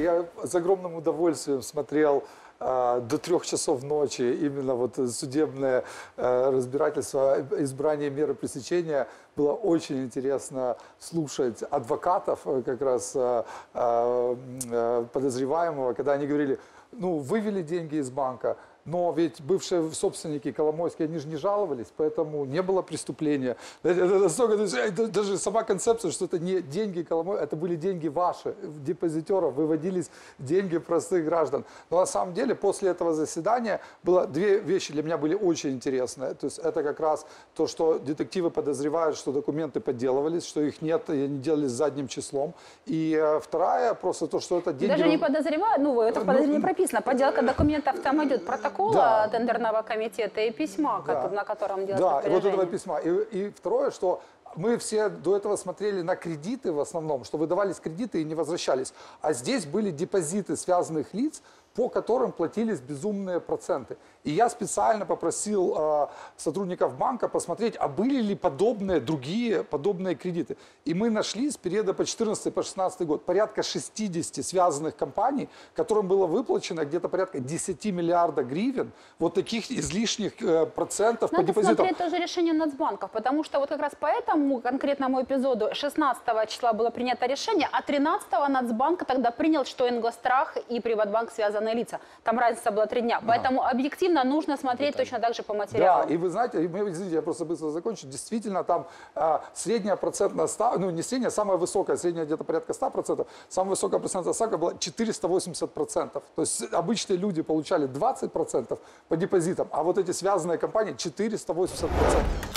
Я с огромным удовольствием смотрел э, до трех часов ночи именно вот судебное э, разбирательство, избрание меры пресечения. Было очень интересно слушать адвокатов э, как раз э, э, подозреваемого, когда они говорили, ну, вывели деньги из банка, но ведь бывшие собственники Коломойские, они же не жаловались, поэтому не было преступления. Это настолько, есть, это даже сама концепция, что это не деньги Коломой, это были деньги ваши, депозитеров, выводились деньги простых граждан. Но на самом деле после этого заседания было две вещи для меня были очень интересные. То есть это как раз то, что детективы подозревают, что документы подделывались, что их нет, и они делались задним числом. И э, вторая просто то, что это деньги... Даже не подозревают, ну, это в подозрении прописано. Подделка документов там идет протокола Да. тендерного комитета и письма, Да. на котором делается Да, и вот этого письма. И, и второе, что мы все до этого смотрели на кредиты в основном, что выдавались кредиты и не возвращались. А здесь были депозиты связанных лиц, по которым платились безумные проценты. И я специально попросил э, сотрудников банка посмотреть, а были ли подобные другие подобные кредиты. И мы нашли с периода по 14 по 16 год порядка 60 связанных компаний, которым было выплачено где-то порядка 10 миллиардов гривен вот таких излишних э, процентов по Надо депозитам. смотреть тоже решение Нацбанков, потому что вот как раз по этому конкретному эпизоду 16 числа было принято решение, а 13 Нацбанк тогда принял, что Ингострах и Приватбанк связанные лица. Там разница была три дня. Поэтому объективно нужно смотреть точно так же по Да, материалам. и вы знаете, мы- извините, я просто быстро закончу. Действительно, там а, средняя процентная ставка, ну не средняя, самая высокая, средняя где-то порядка 100%, самая высокая процентная ставка была 480%. То есть обычные люди получали 20% по депозитам, а вот эти связанные компании 480%.